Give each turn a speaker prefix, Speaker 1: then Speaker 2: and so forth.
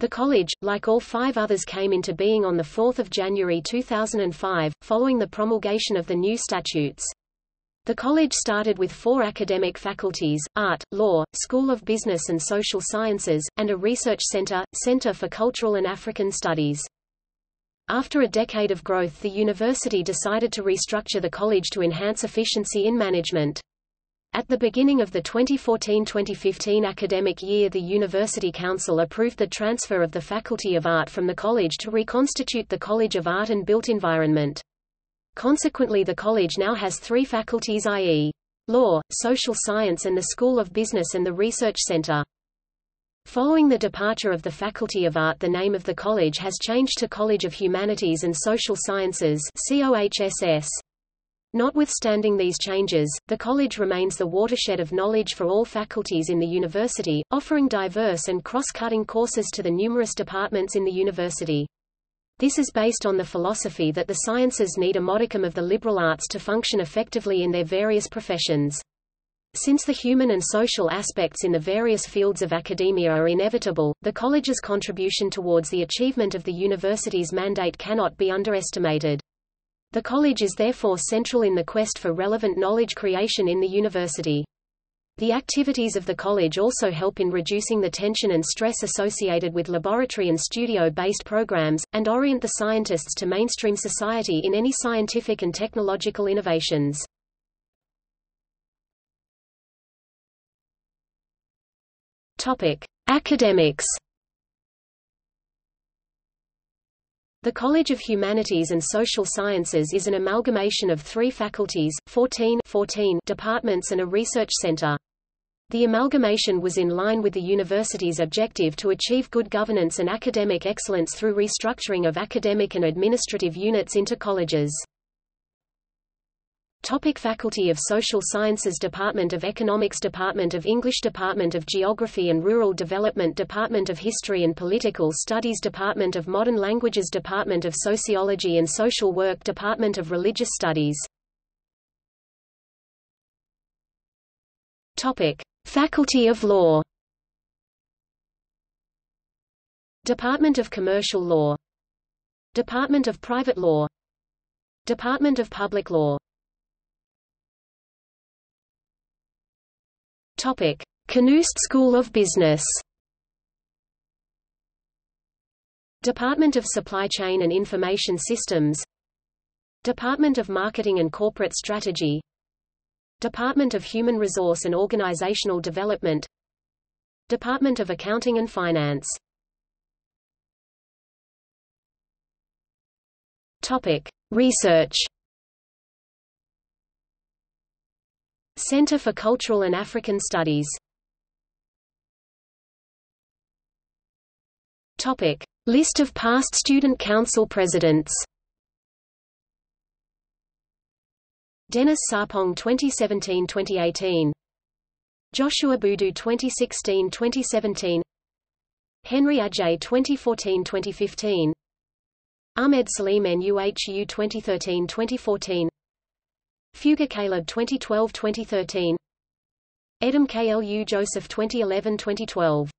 Speaker 1: The college, like all five others came into being on 4 January 2005, following the promulgation of the new statutes. The college started with four academic faculties, Art, Law, School of Business and Social Sciences, and a research center, Center for Cultural and African Studies. After a decade of growth the university decided to restructure the college to enhance efficiency in management. At the beginning of the 2014-2015 academic year the University Council approved the transfer of the Faculty of Art from the college to reconstitute the College of Art and Built Environment. Consequently the college now has three faculties i.e. Law, Social Science and the School of Business and the Research Center. Following the departure of the Faculty of Art the name of the college has changed to College of Humanities and Social Sciences COHSS. Notwithstanding these changes, the college remains the watershed of knowledge for all faculties in the university, offering diverse and cross-cutting courses to the numerous departments in the university. This is based on the philosophy that the sciences need a modicum of the liberal arts to function effectively in their various professions. Since the human and social aspects in the various fields of academia are inevitable, the college's contribution towards the achievement of the university's mandate cannot be underestimated. The college is therefore central in the quest for relevant knowledge creation in the university. The activities of the college also help in reducing the tension and stress associated with laboratory and studio-based programs, and orient the scientists to mainstream society in any scientific and technological innovations. Topic: Academics The College of Humanities and Social Sciences is an amalgamation of three faculties, 14, 14 departments and a research center. The amalgamation was in line with the university's objective to achieve good governance and academic excellence through restructuring of academic and administrative units into colleges. Topic Faculty of Social Sciences Department of Economics Department of English Department of Geography and Rural Development Department of History and Political Studies Department of Modern Languages Department of Sociology and Social Work Department of Religious Studies Topic Faculty of Law Department of Commercial Law Department of Private Law Department of Public Law Topic: Knust School of Business. Department of Supply Chain and Information Systems Department of Marketing and Corporate Strategy Department of Human Resource and Organizational Development Department of Accounting and Finance Topic: Research Center for Cultural and African Studies. Topic. List of past Student Council presidents. Dennis Sarpong 2017-2018 Joshua Budu 2016-2017 Henry Adjei 2014-2015 Ahmed Salim NUHU 2013-2014 Fugger Caleb 2012-2013 Edom KLU Joseph 2011-2012